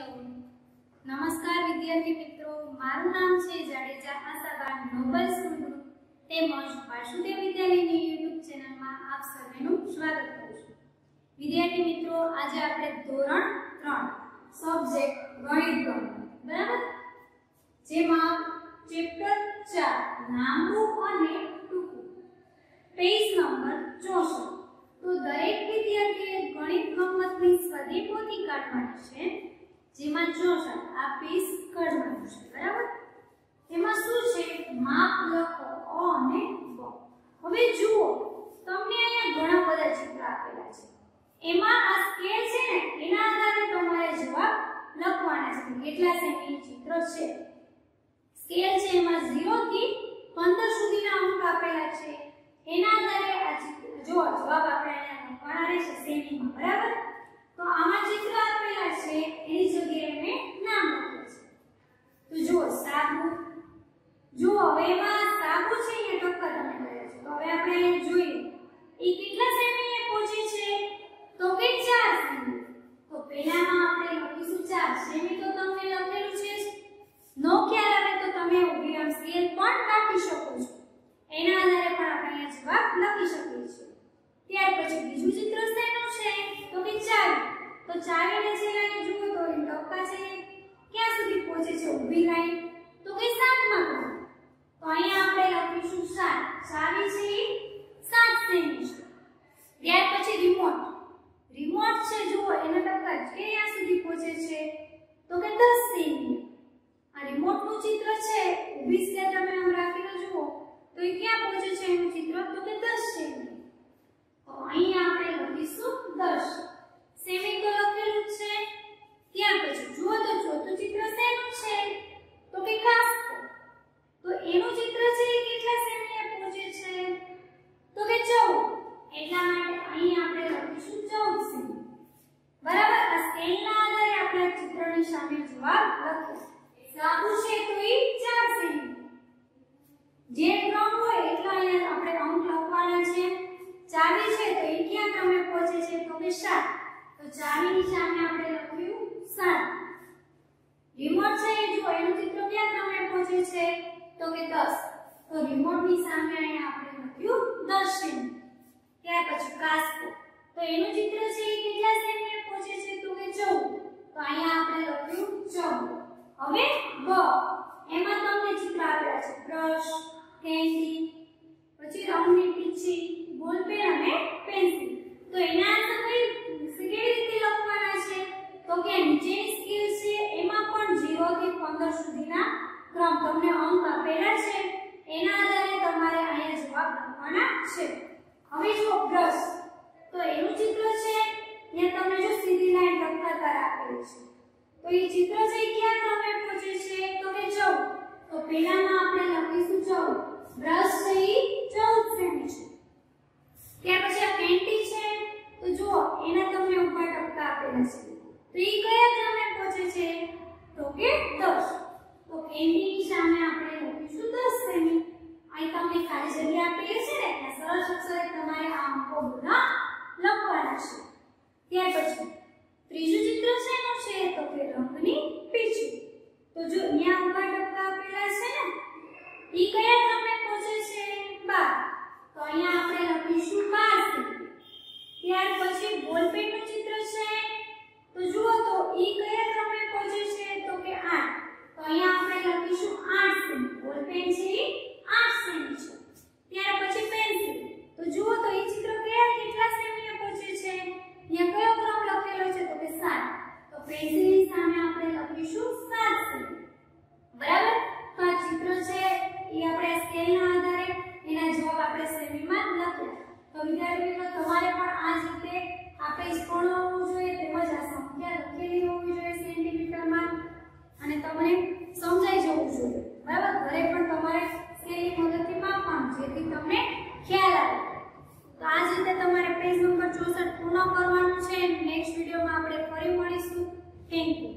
નમસ્કાર વિદ્યાર્થી મિત્રો. મારું નામ છે જાડેજા આશાબા નોબલ સ્કૂલ તેમજ વાસુદેવ વિદ્યાલયની યુટ્યુબ ચેનલમાં આપ સર્વેનું સ્વાગત કરું છું. વિદ્યાર્થી મિત્રો, આજે આપણે ધોરણ 3 સબ્જેક્ટ ગણિત ગણવું. બરાબર? જેમાં ચેપ્ટર 4 લાંબુ અને ટૂંકું. પેજ નંબર 64 તો દરેક વિદ્યાર્થીએ ગણિત ગમતની સ્વદેપોથી કાઢવાની છે. જેમાં 64 આ પીસ કાઢવાનું છે, બરાબર? એમાં શું છે? માપ લખો, અ અને બ. હવે જુઓ, તમને અહીંયા ઘણા બધા ચિત્ર આપેલા છે. એમાં આ સ્કેલ છે ને, એના આધારે તમારે જવાબ લખવાના છે. કેટલા સેમી ચિત્ર છે? સ્કેલ છે એમાં 0 થી 15 સુધીના અંક આપેલા છે. એના આધારે આ જો જવાબ આપણે અહીંયા લખવાના રહેશે સેમીમાં, બરાબર તો આમાં ચિત્ર આપેલા છે એની જગ્યાએ મેં નામ લખ્યું છે તો જુઓ સાબુ જો હવે એમાં સાબુ છે એ ટક્કર તમે કર્યા છે. તો હવે આપણે જોઈએ. એ કેટલા સેમીએ પહોંચે છે? તો કે 4 સેમી. તો પહેલામાં આપણે લખીશું 4 સેમી તો તમને લખેલું છે જ. નો ખ્યાલ આવે તો તમે ઊભી આમ સ્કેલ પણ કાઢી શકો છો. એના આધારે પણ આપણે અહીંયા જવાબ લખી શકીએ છીએ. ત્યાર પછી બીજું ચિત્ર શેનું છે? તો કે ચાવી. તો ચાવીને છે લાઈન જુઓ તો એ ટપકા છે. ક્યાં સુધી પહોંચે છે? ઊભી લાઈન. તો કે 7 માં ક્રમ તો અહીંયા આપણે લખીશું 7 ચાવી છે એ 7 સેમી છે. ત્યાર પછી રિમોટ રિમોટ છે, જુઓ, એના ટપકા ક્યાં સુધી પહોંચે છે. તો કે 10 સેમી આ રિમોટ ચિત્ર છે, ઊભી સ્કેલ તમે આમ રાખીને જુઓ. તો એ ક્યાં પહોંચે છે એનું ચિત્ર? તો કે 10 છે તો અહીંયા આપણે લખીશું 10 સેમી તો લખેલું જ છે ત્યાર પછી જુઓ તો ચોથું ચિત્ર શેનું છે તો કે કાસ્કો તો એનું ચિત્ર છે એ કેટલા સેમીએ પહોંચે છે? તો કે 14 એટલા માટે અહીં આપણે લખીશું 14 સેમી બરાબર? આ સ્કેલના આધારે આપણે ચિત્રની સામે જવાબ લખ્યો સાબુ છે તો એ 4 સેમી જે ક્રમ હોય એટલા અહીંયા આપણે અંક લખવાના છે. ચાવી છે તો એ ક્યાં ક્રમે પહોંચે છે? તો કે 7 તો ચાવીની સામે આપણે લખ્યું 7 રિમોટ છે એ જો એનું ચિત્ર ક્યાં ક્રમે પહોંચે છે? તો કે 10 તો રિમોટની સામે અહીંયા આપણે લખ્યું 10 સેમી ત્યાર પછી કાસ્કો. તો એનું ચિત્ર છે એ કેટલા સેમીએ પહોંચે છે તો કે 14 તો અહીંયા આપણે લખ્યું 14 હવે બ. એમાં તમને ચિત્ર આપેલા છે. બ્રશ કેન્ડી પછી રંગની પીછી બોલપેન અને પેન્સિલ. તો એના આન્સર કઈ કેવી રીતે લખવાના છે? તો કે નીચેની સ્કેલ છે એમાં પણ 0 થી 15 સુધીના ક્રમ તમને અંક આપેલા છે, એના આધારે તમારે અહીંયા જવાબ લખવાના છે. હવે જો બ્રશ તો એનું ચિત્ર છે ત્યાં તમને જો સીધી લાઈન ટપકાકાર આપેલી છે. તો એ ચિત્ર છે ક્યાં ક્રમે પહોંચે છે? તો કે 14 તો પહેલામાં આપણે લખીશું 14 બ્રશ છે એ 14 સેમી છે. ત્યાર પછી આ પેન્ટી છે, તો જુઓ, એના તમને ઉપર ટપકા આપેલા છે. તો એ કયા ક્રમે પહોંચે છે? તો કે 10 તો પેન્ટીની સામે આપણે લખીશું 10 સેમી અહીં તમને ખાલી જગ્યા આપેલી છે ને ત્યાં સરળ અક્ષરે તમારે આ અંકો બધા લખવાના છે ત્યાર પછી ત્રીજું ચિત્ર શેનું છે તો કે રંગની પીંછું તો જો અહીંયા ઊભા ટપકા આપેલા છે ને, ઈ કયા ક્રમે પહોંચે છે 12 તો અહીંયા આપણે લખીશું 12 ત્યાર પછી બોલપેનનું ચિત્ર છે તો જુઓ તો ઈ કયા ક્રમે પહોંચે છે તો કે 8 તો અહીંયા આપણે લખીશું 8 સેમી બોલપેન છે ઈ 8 સેમી છે ત્યાર પછી પેન્સિલ તો જુઓ તો ઈ ચિત્ર કયા કેટલા સેમીએ પહોંચે છે અહીંયા કયો ક્રમ લખેલો છે તો કે 7 તો પેન્સિલની સામે આપણે લખીશું 7 સેમી બરાબર તો આ ચિત્ર છે એ આપણે સ્કેલના આધારે એના જવાબ આપણે સેમીમાં લખ્યા તો વિદ્યાર્થી મિત્રો તમારે પણ આ જ રીતે આ પેજ પૂર્ણ હોવું જોઈએ તેમજ આ સંખ્યા લખેલી હોવી જોઈએ સેન્ટીમીટરમાં. અને તમને સમજાઈ જવું જોઈએ. બરાબર? ઘરે પણ તમારે સ્કેલની મદદથી માપવાનું, જેથી તમને ખ્યાલ આવે. તો આ જ રીતે તમારે પેજ નંબર 64 પૂર્ણ કરવાનું છે. નેક્સ્ટ વિડીયોમાં આપણે ફરી મળીશું. Thank you